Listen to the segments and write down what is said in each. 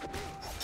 spawned.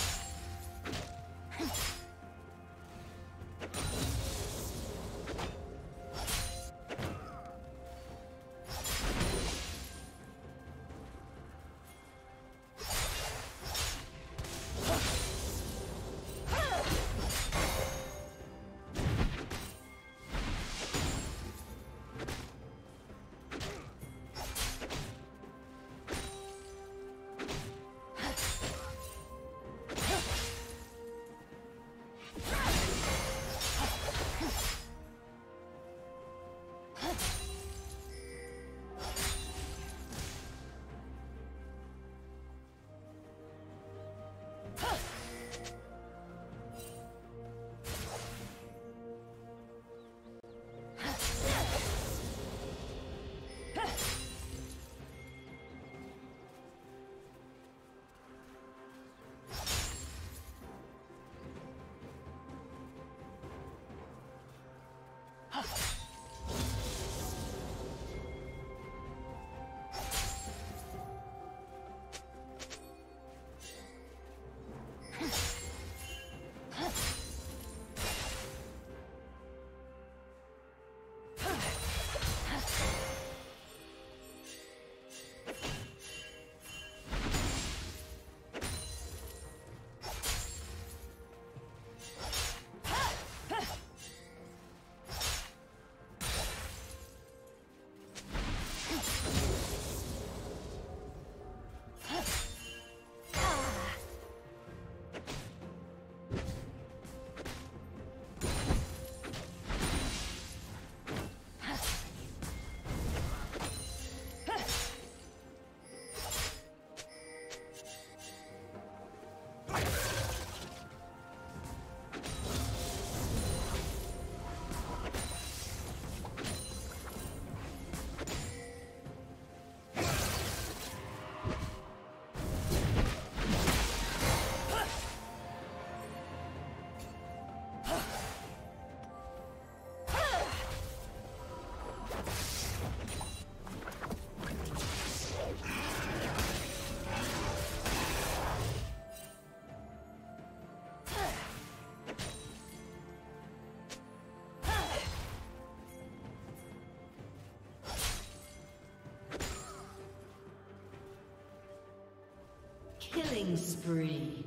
Killing spree.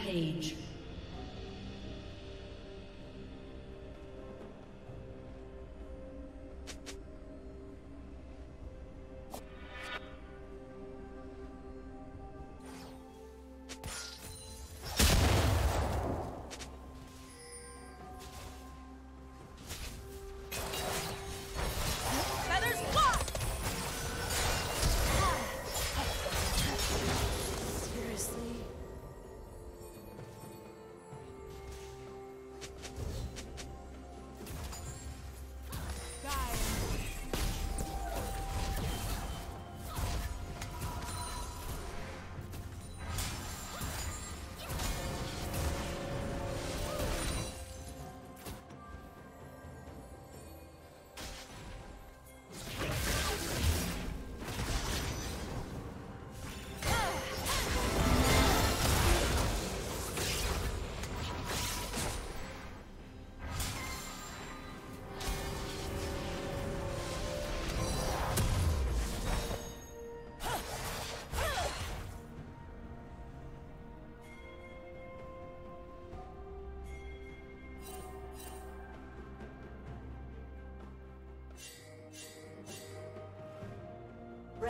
Rampage.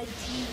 Red team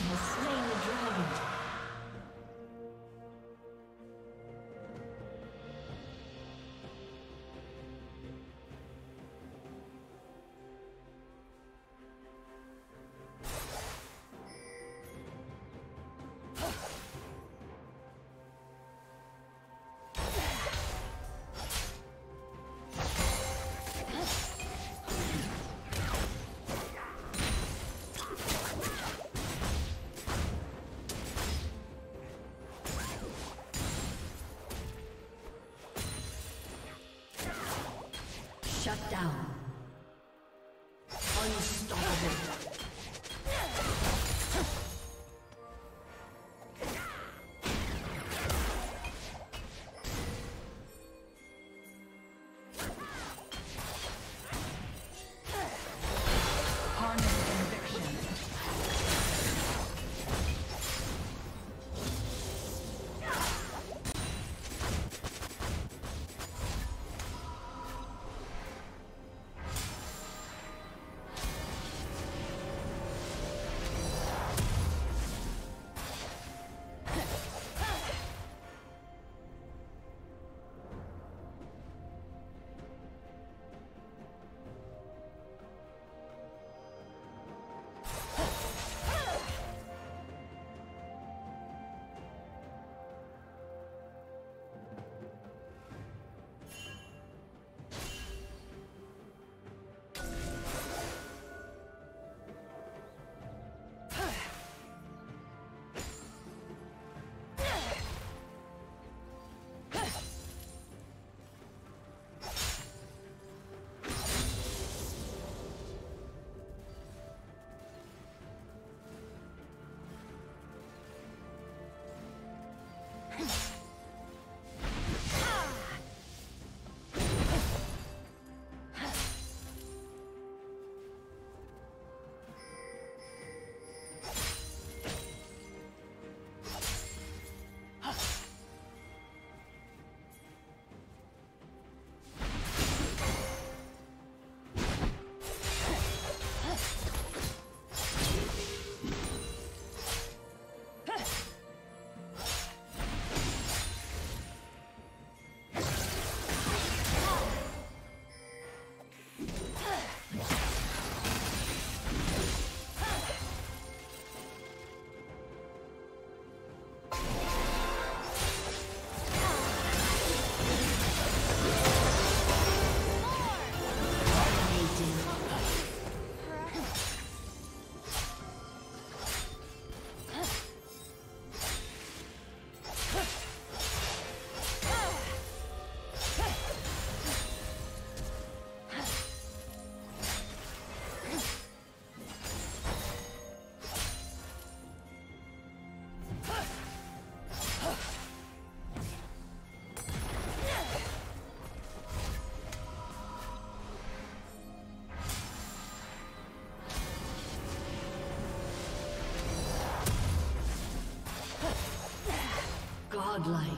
Godlike.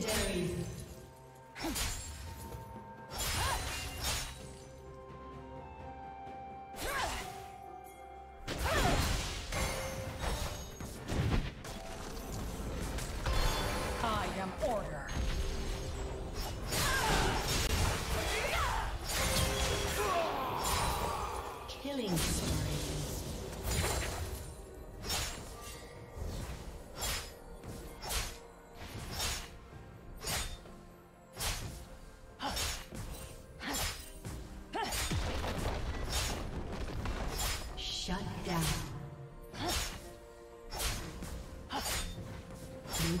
Legendary.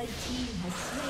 Red team has slain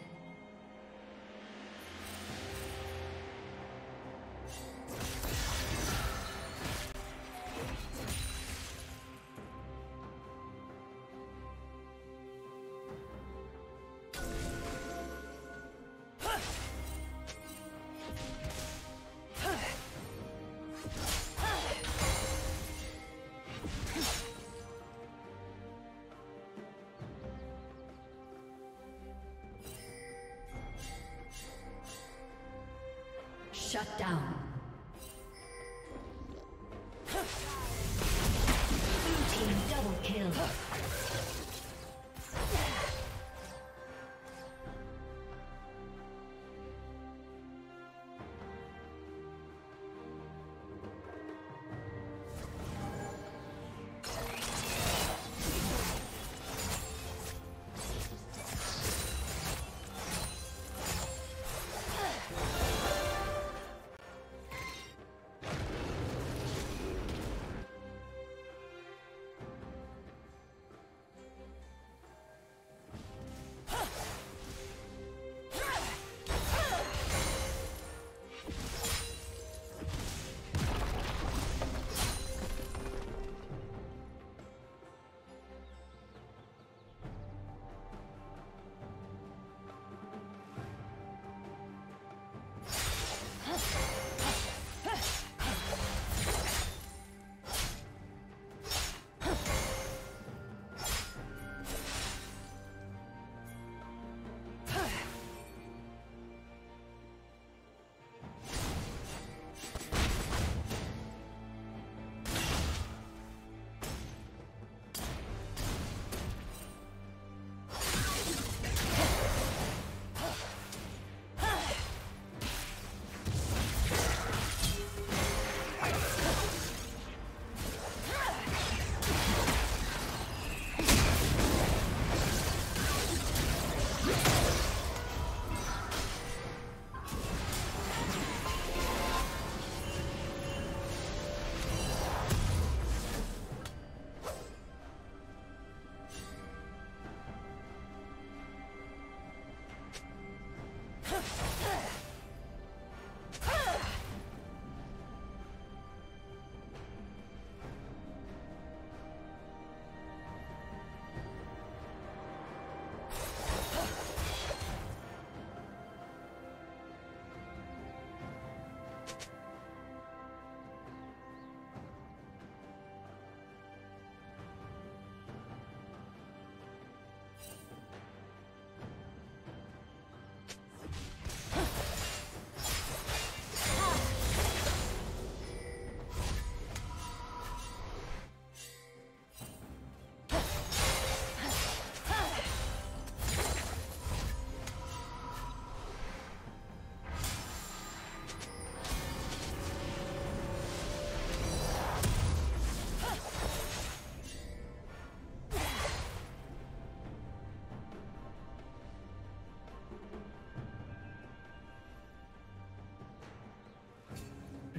Shut down.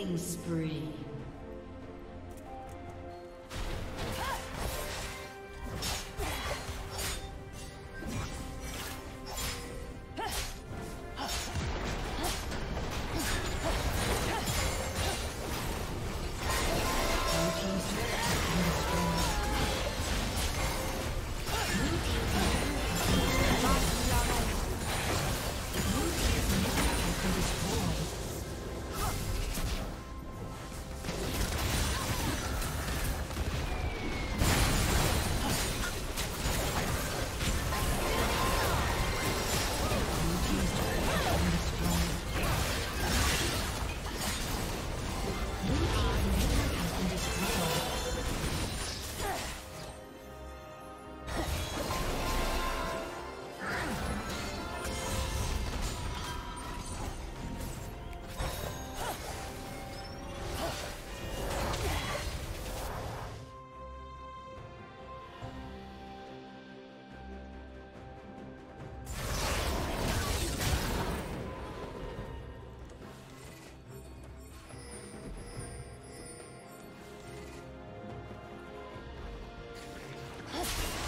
Killing spree. Oh!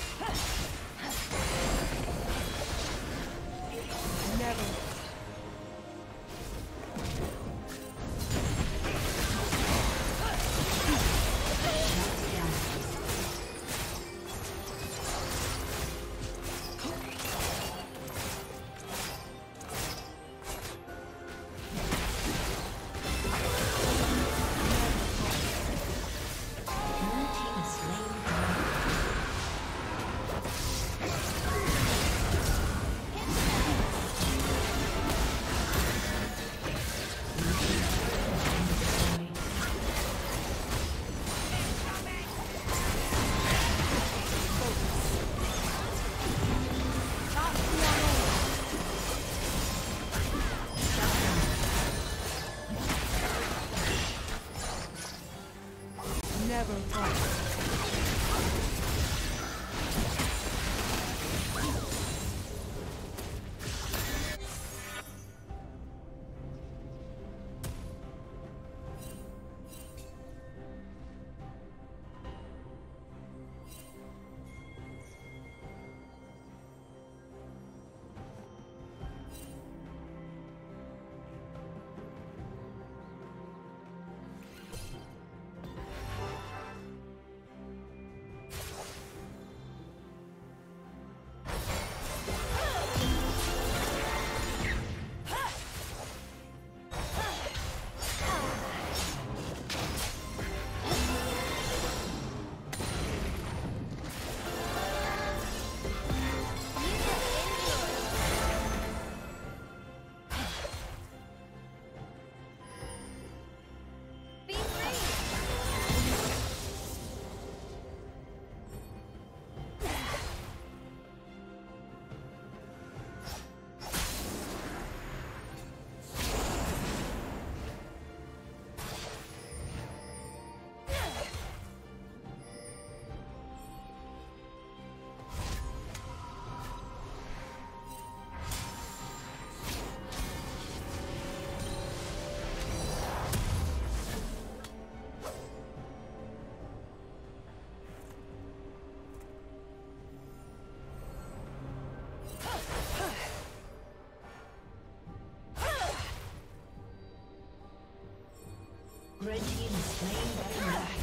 double kill Red team is slain by the